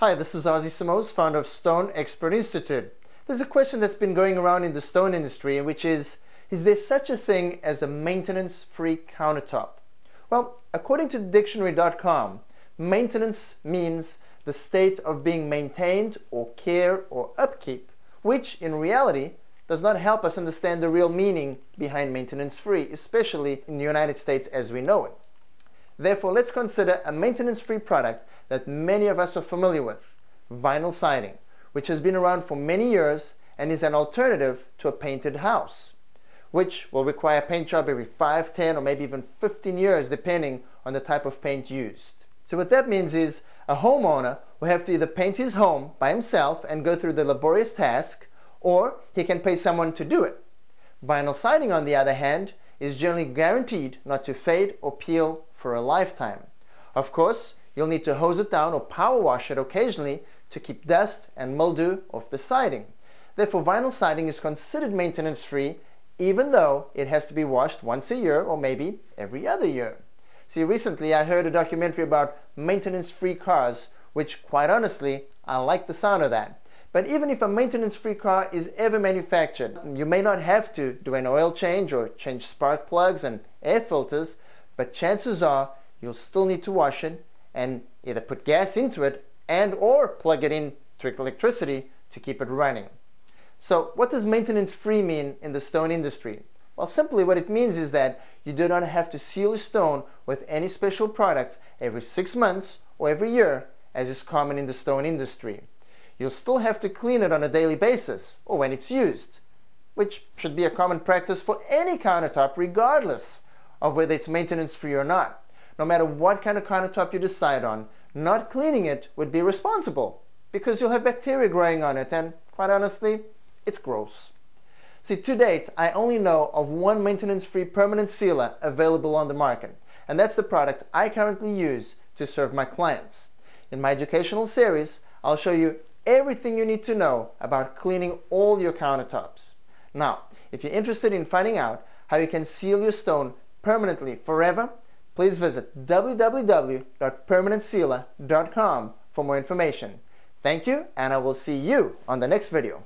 Hi, this is Ozzy Simoes, founder of Stone Expert Institute. There's a question that's been going around in the stone industry, which is Is there such a thing as a maintenance free countertop? Well, according to dictionary.com, maintenance means the state of being maintained or care or upkeep, which in reality does not help us understand the real meaning behind maintenance free, especially in the United States as we know it. Therefore, let's consider a maintenance free product that many of us are familiar with vinyl siding, which has been around for many years and is an alternative to a painted house, which will require a paint job every 5, 10, or maybe even 15 years, depending on the type of paint used. So, what that means is a homeowner will have to either paint his home by himself and go through the laborious task or he can pay someone to do it. Vinyl siding, on the other hand, is generally guaranteed not to fade or peel for a lifetime. Of course, you'll need to hose it down or power wash it occasionally to keep dust and mildew off the siding. Therefore, vinyl siding is considered maintenance free even though it has to be washed once a year or maybe every other year. See, recently I heard a documentary about maintenance free cars, which quite honestly, I like the sound of that. But even if a maintenance-free car is ever manufactured, you may not have to do an oil change or change spark plugs and air filters, but chances are you'll still need to wash it and either put gas into it and or plug it in to electricity to keep it running. So what does maintenance-free mean in the stone industry? Well, simply what it means is that you do not have to seal a stone with any special products every six months or every year, as is common in the stone industry you'll still have to clean it on a daily basis or when it's used, which should be a common practice for any countertop regardless of whether it's maintenance free or not. No matter what kind of countertop you decide on, not cleaning it would be responsible because you'll have bacteria growing on it and quite honestly, it's gross. See, to date, I only know of one maintenance-free permanent sealer available on the market, and that's the product I currently use to serve my clients. In my educational series, I'll show you everything you need to know about cleaning all your countertops. Now, if you're interested in finding out how you can seal your stone permanently forever, please visit www.permanentsealer.com for more information. Thank you, and I will see you on the next video.